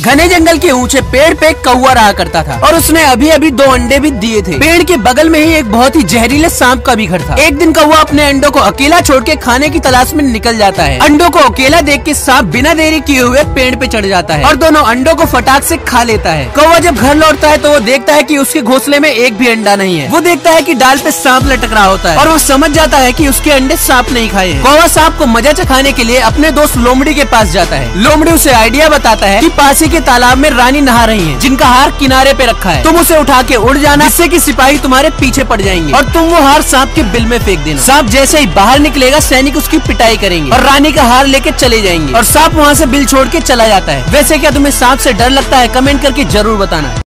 घने जंगल के ऊँचे पेड़ पे कौआ रहा करता था और उसने अभी अभी दो अंडे भी दिए थे। पेड़ के बगल में ही एक बहुत ही जहरीले सांप का भी घर था। एक दिन कौआ अपने अंडों को अकेला छोड़ के खाने की तलाश में निकल जाता है। अंडों को अकेला देख के सांप बिना देरी किए हुए पेड़ पे चढ़ जाता है और दोनों अंडों को फटाक से खा लेता है। कौआ जब घर लौटता है तो वो देखता है कि उसके घोंसले में एक भी अंडा नहीं है। वो देखता है कि डाल पे सांप लटक रहा होता है और वो समझ जाता है कि उसके अंडे सांप नहीं खाए कौवा सांप को मज़ा चखाने के लिए अपने दोस्त लोमड़ी के पास जाता है। लोमड़ी उसे आइडिया बताता है कि पास ही के तालाब में रानी नहा रही है, जिनका हार किनारे पे रखा है। तुम उसे उठा के उड़ जाना, जिससे की सिपाही तुम्हारे पीछे पड़ जाएँगे। और तुम वो हार सांप के बिल में फेंक देना। सांप जैसे ही बाहर निकलेगा, सैनिक उसकी पिटाई करेंगे और रानी का हार लेके चले जाएँगे। और सांप वहाँ ऐसी बिल छोड़ के चला जाता है। वैसे क्या तुम्हें सांप ऐसी डर लगता है? कमेंट करके ज़रूर बताना।